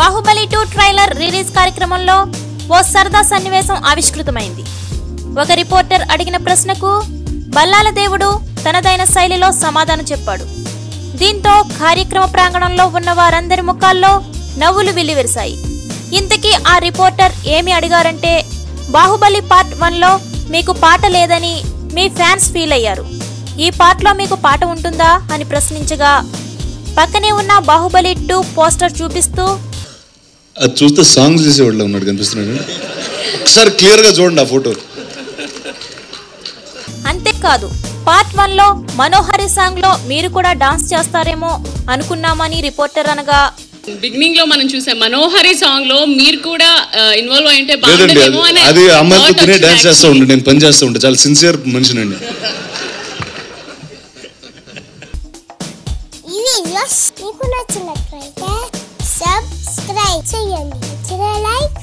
Baahubali two trailer release కార్యక్రమంలో ఓ సరదా సన్నివేశం ఆవిష్కృతమైంది. ఒక రిపోర్టర్ అడిగిన ప్రశ్నకు బల్లాల దేవుడు తనదైన శైలిలో సమాధానం చెప్పాడు. దీంతో కార్యక్రమ ప్రాంగణంలో ఉన్న వారందరి ముఖాల్లో నవ్వులు వెల్లివిరిశాయి. ఇంతకీ ఆ రిపోర్టర్ ఏమి అడిగారంటే బాహుబలి పార్ట్ వన్లో మీకు పాట లేదని మీ ఫ్యాన్స్ ఫీల్ అయ్యారు. ఈ పార్ట్లో మీకు పాట ఉంటుందా? అని ప్రశ్నించగా పక్కనే ఉన్న బాహుబలి టూ పోస్టర్ చూపిస్తూ అది చూస్తే సాంగ్స్ చేసేవాళ్ళు ఉన్నాడు కనిపిస్తున్నాడు. ఒకసారి క్లియర్గా చూడండి ఆ ఫోటో. అంతేకాదు పార్ట్ వన్లో మనోహరి సాంగ్లో మీరు కూడా డాన్స్ చేస్తారేమో అనుకున్నామని రిపోర్టర్ అనగా. బిగినింగ్లో మనం చూసాం మనోహరి సాంగ్లో మీరు కూడా ఇన్వాల్వ్ అయింటే అది- అనే అది అమ్మాయితో తినే డాన్స్ చేస్తూ. ఉండే నేను పని చేస్తూ ఉంటే చాలా సిన్సియర్ మనిషినండి. వీడియోస్ మీకు నచ్చినట్లయితే to your new to the a like.